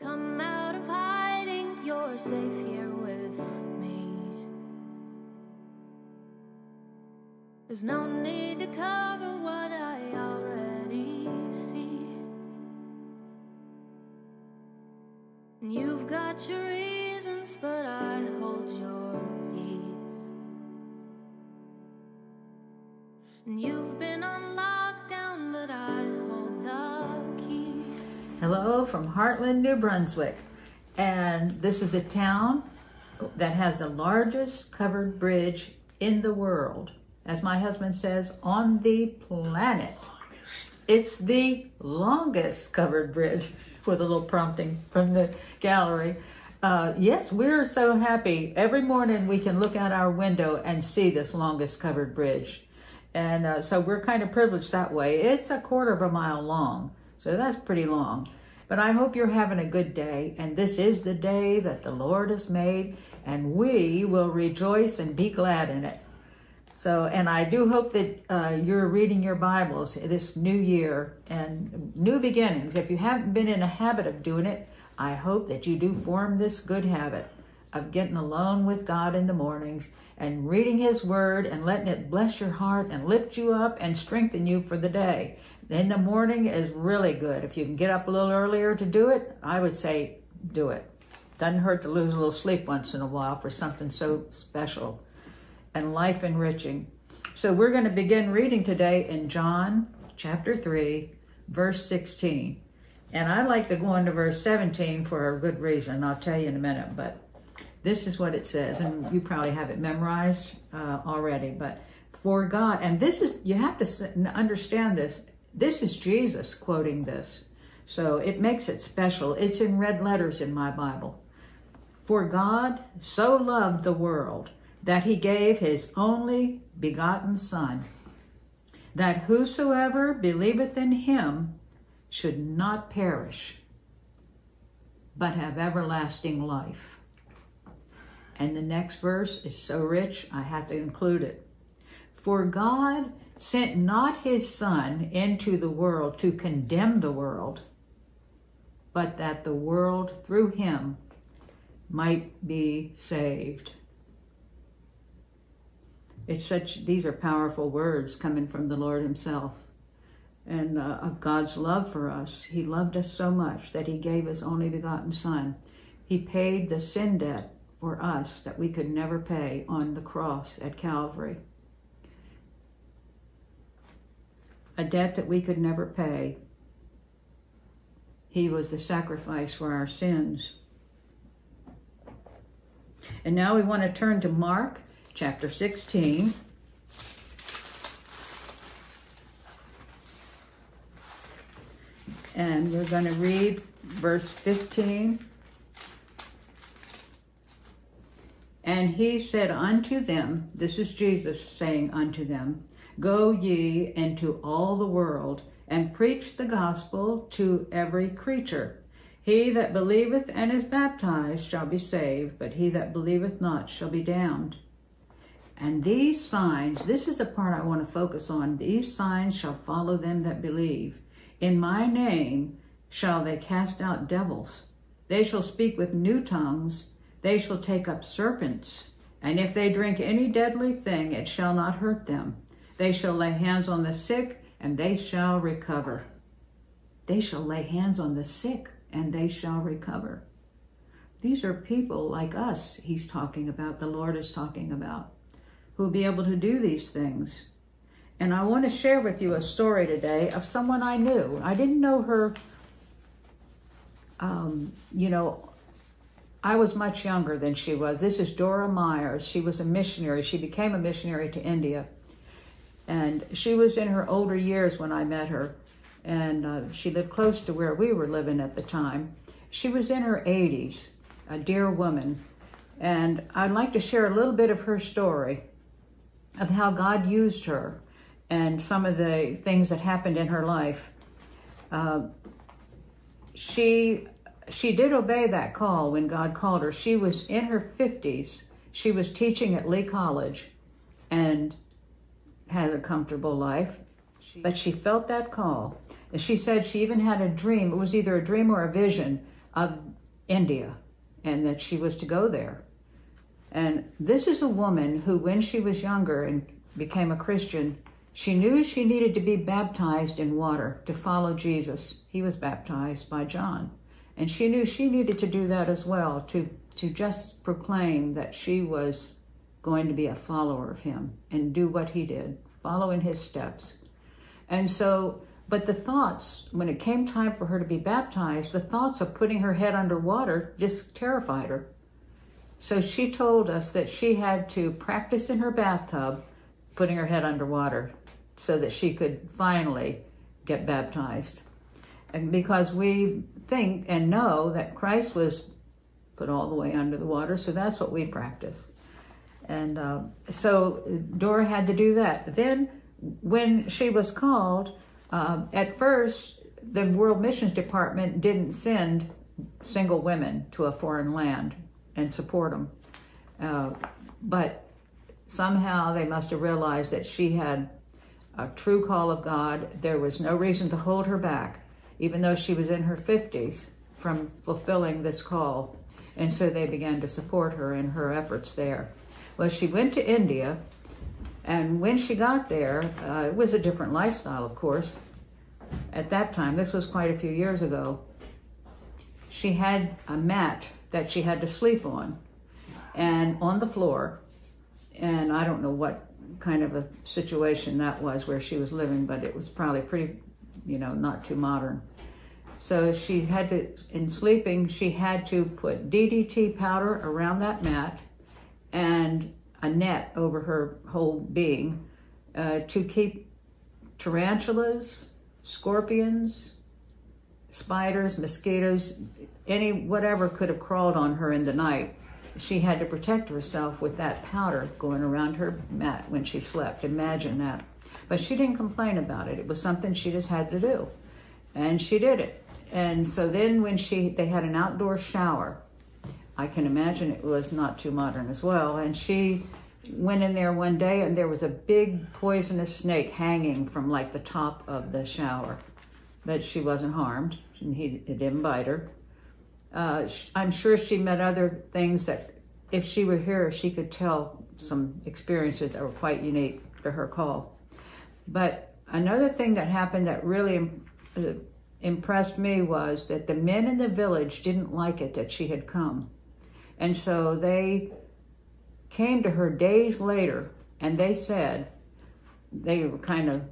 Come out of hiding, you're safe here with me. There's no need to cover what I already see. And you've got your reasons, but I hold your peace. And you've been on lockdown, but I hold the. Hello from Hartland, New Brunswick. And this is the town that has the largest covered bridge in the world. As my husband says, on the planet. It's the longest covered bridge with a little prompting from the gallery. Uh, yes, we're so happy. Every morning we can look out our window and see this longest covered bridge. And uh, so we're kind of privileged that way. It's a quarter of a mile long, so that's pretty long. But I hope you're having a good day, and this is the day that the Lord has made, and we will rejoice and be glad in it. So, and I do hope that uh, you're reading your Bibles this new year and new beginnings. If you haven't been in a habit of doing it, I hope that you do form this good habit of getting alone with God in the mornings and reading His Word and letting it bless your heart and lift you up and strengthen you for the day. In the morning is really good. If you can get up a little earlier to do it, I would say do it. Doesn't hurt to lose a little sleep once in a while for something so special and life enriching. So we're going to begin reading today in John chapter 3, verse 16. And I like to go into verse 17 for a good reason. I'll tell you in a minute, but this is what it says, and you probably have it memorized uh, already. But for God, and this is, you have to understand this. This is Jesus quoting this. So it makes it special. It's in red letters in my Bible. For God so loved the world that he gave his only begotten Son, that whosoever believeth in him should not perish, but have everlasting life. And the next verse is so rich, I had to include it. For God sent not his Son into the world to condemn the world, but that the world through him might be saved. It's such, these are powerful words coming from the Lord himself and uh, of God's love for us. He loved us so much that he gave his only begotten son. He paid the sin debt for us that we could never pay on the cross at Calvary. A debt that we could never pay. He was the sacrifice for our sins. And now we want to turn to Mark chapter 16. And we're going to read verse 15. And he said unto them, this is Jesus saying unto them, Go ye into all the world and preach the gospel to every creature. He that believeth and is baptized shall be saved, but he that believeth not shall be damned. And these signs, this is the part I want to focus on. These signs shall follow them that believe. In my name shall they cast out devils. They shall speak with new tongues. They shall take up serpents. And if they drink any deadly thing, it shall not hurt them. They shall lay hands on the sick, and they shall recover. They shall lay hands on the sick, and they shall recover. These are people like us, he's talking about, the Lord is talking about who will be able to do these things. And I want to share with you a story today of someone I knew. I didn't know her, um, you know, I was much younger than she was. This is Dora Myers. She was a missionary. She became a missionary to India. And she was in her older years when I met her. And uh, she lived close to where we were living at the time. She was in her 80s, a dear woman. And I'd like to share a little bit of her story of how God used her and some of the things that happened in her life. Uh, she she did obey that call when God called her. She was in her 50s. She was teaching at Lee College and had a comfortable life. But she felt that call. And she said she even had a dream. It was either a dream or a vision of India and that she was to go there. And this is a woman who, when she was younger and became a Christian, she knew she needed to be baptized in water to follow Jesus. He was baptized by John. And she knew she needed to do that as well to, to just proclaim that she was going to be a follower of him and do what he did, follow in his steps. And so, but the thoughts, when it came time for her to be baptized, the thoughts of putting her head under water just terrified her. So she told us that she had to practice in her bathtub putting her head underwater so that she could finally get baptized. And because we think and know that Christ was put all the way under the water, so that's what we practice. And uh, so Dora had to do that. Then, when she was called, uh, at first, the World Missions Department didn't send single women to a foreign land and support them. Uh, but somehow they must have realized that she had a true call of God. There was no reason to hold her back, even though she was in her 50s, from fulfilling this call. And so they began to support her in her efforts there. Well, she went to India, and when she got there, uh, it was a different lifestyle, of course. At that time, this was quite a few years ago, she had a mat that she had to sleep on and on the floor. And I don't know what kind of a situation that was where she was living, but it was probably pretty, you know, not too modern. So she had to, in sleeping, she had to put DDT powder around that mat and a net over her whole being uh, to keep tarantulas, scorpions, spiders, mosquitoes, any whatever could have crawled on her in the night. She had to protect herself with that powder going around her mat when she slept. Imagine that. But she didn't complain about it. It was something she just had to do. And she did it. And so then when she they had an outdoor shower I can imagine it was not too modern as well. And she went in there one day and there was a big poisonous snake hanging from like the top of the shower. But she wasn't harmed and he it didn't bite her. Uh, I'm sure she met other things that if she were here, she could tell some experiences that were quite unique to her call. But another thing that happened that really uh, impressed me was that the men in the village didn't like it that she had come. And so they came to her days later and they said, they were kind of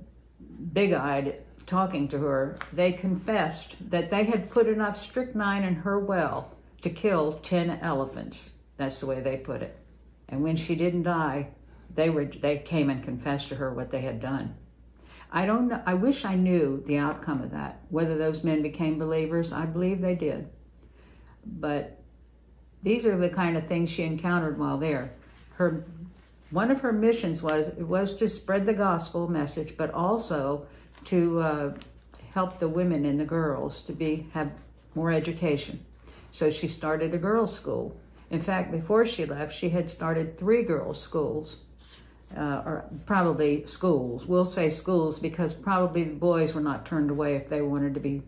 big eyed talking to her. They confessed that they had put enough strychnine in her well to kill 10 elephants. That's the way they put it. And when she didn't die, they were they came and confessed to her what they had done. I don't know I wish I knew the outcome of that. Whether those men became believers, I believe they did. But these are the kind of things she encountered while there. Her one of her missions was was to spread the gospel message, but also to uh, help the women and the girls to be have more education. So she started a girls' school. In fact, before she left, she had started three girls' schools, uh, or probably schools. We'll say schools because probably the boys were not turned away if they wanted to be,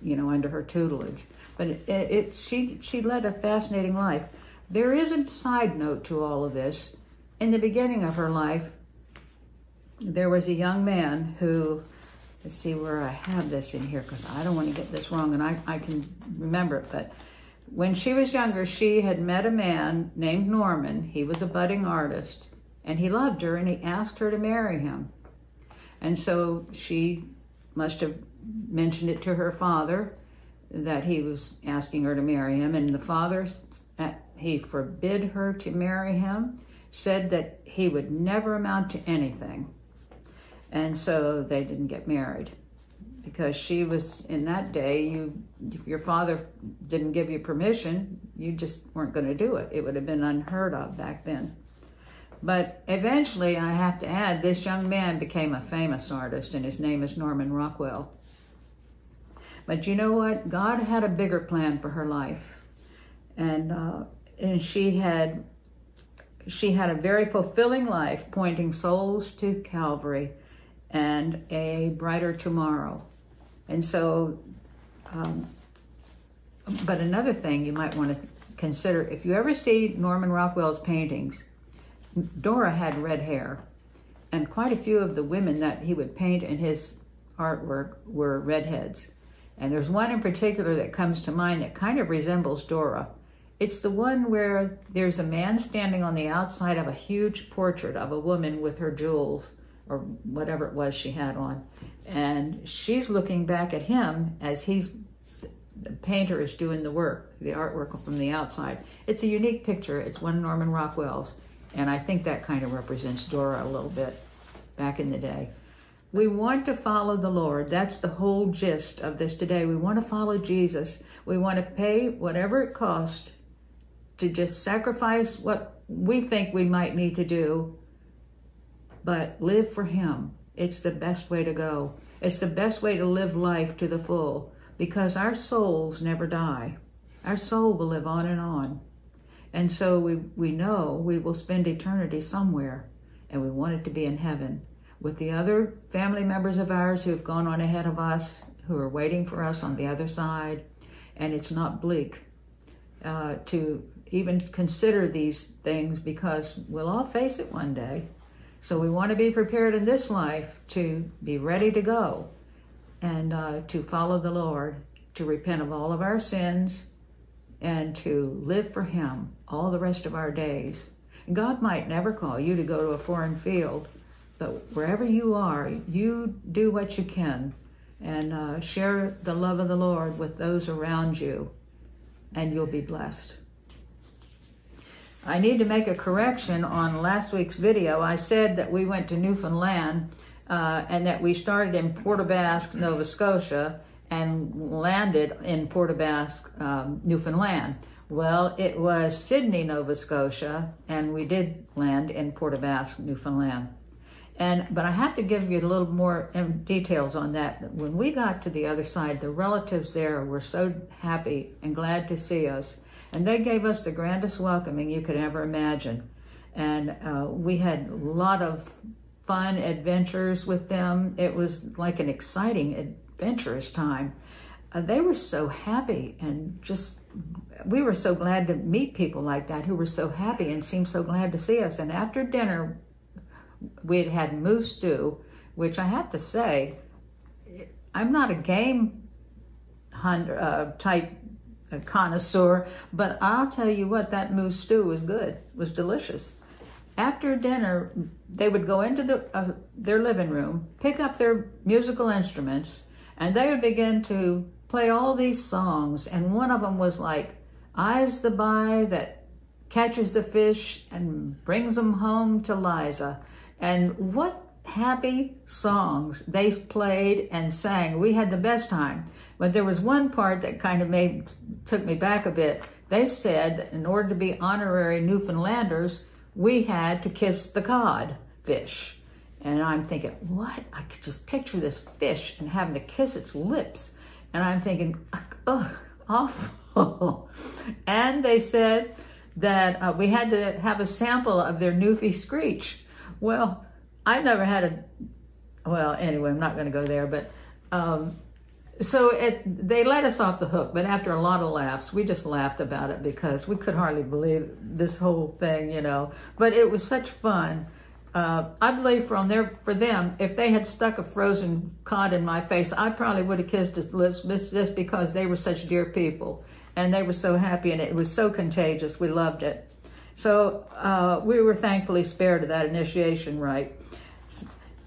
you know, under her tutelage. But it, it, she she led a fascinating life. There is a side note to all of this. In the beginning of her life, there was a young man who, let's see where I have this in here because I don't want to get this wrong and I, I can remember it. But when she was younger, she had met a man named Norman. He was a budding artist and he loved her and he asked her to marry him. And so she must have mentioned it to her father that he was asking her to marry him, and the father, uh, he forbid her to marry him, said that he would never amount to anything. And so they didn't get married. Because she was in that day you if your father didn't give you permission you just weren't going to do it. It would have been unheard of back then. But eventually i have to add this young man became a famous artist and his name is norman rockwell but you know what? God had a bigger plan for her life, and uh, and she had she had a very fulfilling life, pointing souls to Calvary and a brighter tomorrow. And so, um, but another thing you might want to consider if you ever see Norman Rockwell's paintings, Dora had red hair, and quite a few of the women that he would paint in his artwork were redheads. And there's one in particular that comes to mind that kind of resembles Dora. It's the one where there's a man standing on the outside of a huge portrait of a woman with her jewels or whatever it was she had on. And she's looking back at him as he's the painter is doing the work, the artwork from the outside. It's a unique picture. It's one Norman Rockwell's. And I think that kind of represents Dora a little bit back in the day. We want to follow the Lord. That's the whole gist of this today. We want to follow Jesus. We want to pay whatever it costs to just sacrifice what we think we might need to do, but live for Him. It's the best way to go. It's the best way to live life to the full because our souls never die. Our soul will live on and on. And so we, we know we will spend eternity somewhere, and we want it to be in heaven with the other family members of ours who have gone on ahead of us, who are waiting for us on the other side. And it's not bleak uh, to even consider these things because we'll all face it one day. So we want to be prepared in this life to be ready to go and uh, to follow the Lord, to repent of all of our sins, and to live for Him all the rest of our days. God might never call you to go to a foreign field, but wherever you are, you do what you can and uh, share the love of the Lord with those around you, and you'll be blessed. I need to make a correction on last week's video. I said that we went to Newfoundland uh, and that we started in Port Nova Scotia, and landed in Port um, Newfoundland. Well, it was Sydney, Nova Scotia, and we did land in Port Newfoundland. And but I have to give you a little more um, details on that. When we got to the other side, the relatives there were so happy and glad to see us, and they gave us the grandest welcoming you could ever imagine. And uh, we had a lot of fun adventures with them. It was like an exciting, adventurous time. Uh, they were so happy and just we were so glad to meet people like that who were so happy and seemed so glad to see us. And after dinner, we had had moose stew, which I have to say, I'm not a game hunter uh, type connoisseur, but I'll tell you what, that moose stew was good, it was delicious. After dinner, they would go into the, uh, their living room, pick up their musical instruments, and they would begin to play all these songs. And one of them was like, I's the by that catches the fish and brings them home to Liza. And what happy songs they played and sang. We had the best time. But there was one part that kind of made took me back a bit. They said that in order to be honorary Newfoundlanders, we had to kiss the cod fish. And I'm thinking, what? I could just picture this fish and having to kiss its lips. And I'm thinking, oh, awful. and they said that uh, we had to have a sample of their Newfie Screech. Well, I've never had a, well, anyway, I'm not going to go there, but um, so it, they let us off the hook, but after a lot of laughs, we just laughed about it because we could hardly believe this whole thing, you know. But it was such fun. Uh, I believe from for them, if they had stuck a frozen cod in my face, I probably would have kissed his lips just because they were such dear people. And they were so happy, and it was so contagious. We loved it. So uh, we were thankfully spared of that initiation rite.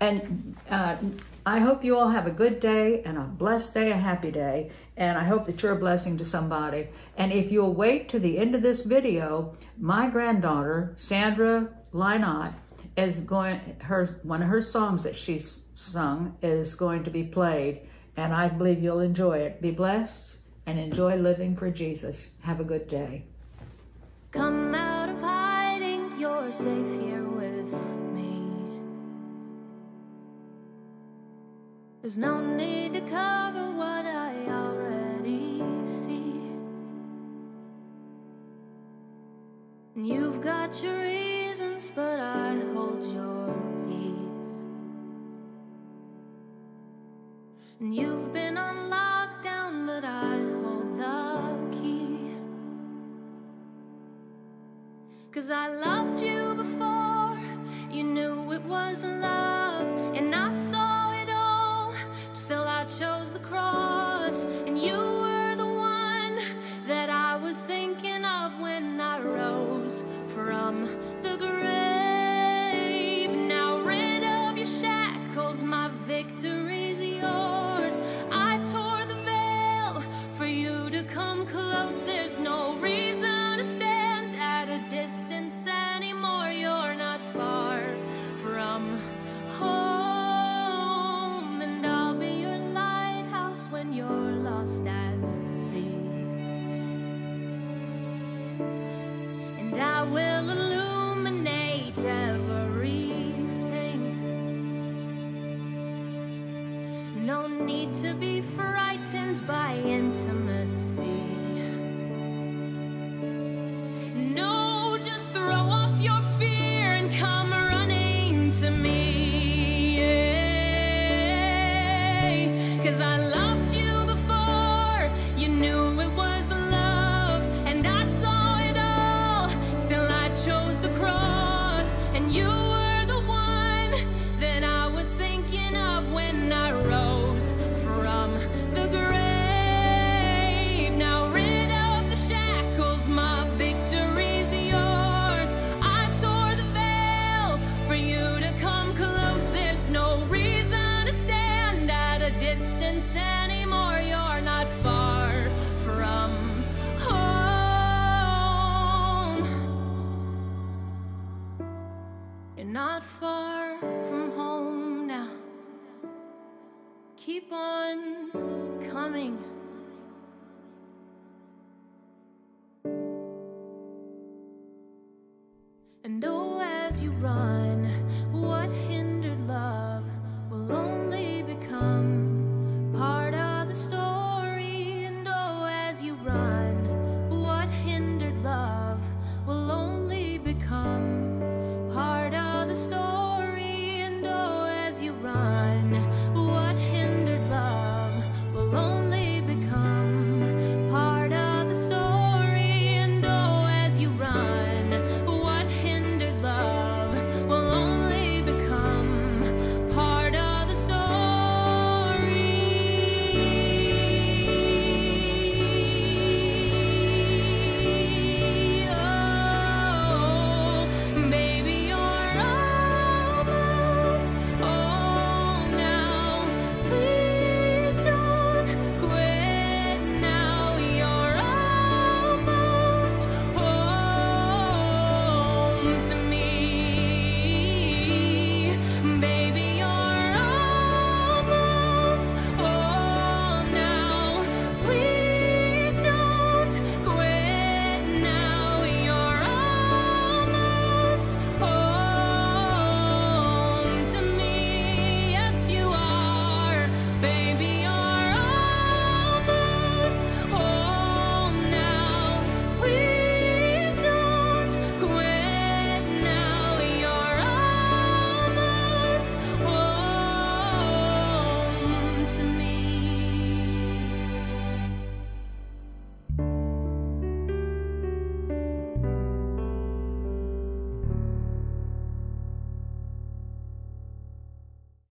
And uh, I hope you all have a good day and a blessed day, a happy day. And I hope that you're a blessing to somebody. And if you'll wait to the end of this video, my granddaughter, Sandra Lynott, is going, her one of her songs that she's sung is going to be played. And I believe you'll enjoy it. Be blessed and enjoy living for Jesus. Have a good day. Come out are safe here with me. There's no need to cover what I already see. And you've got your reasons, but I hold your peace. And you've been on lockdown, but I hold the key. Cause I loved you was love, be frightened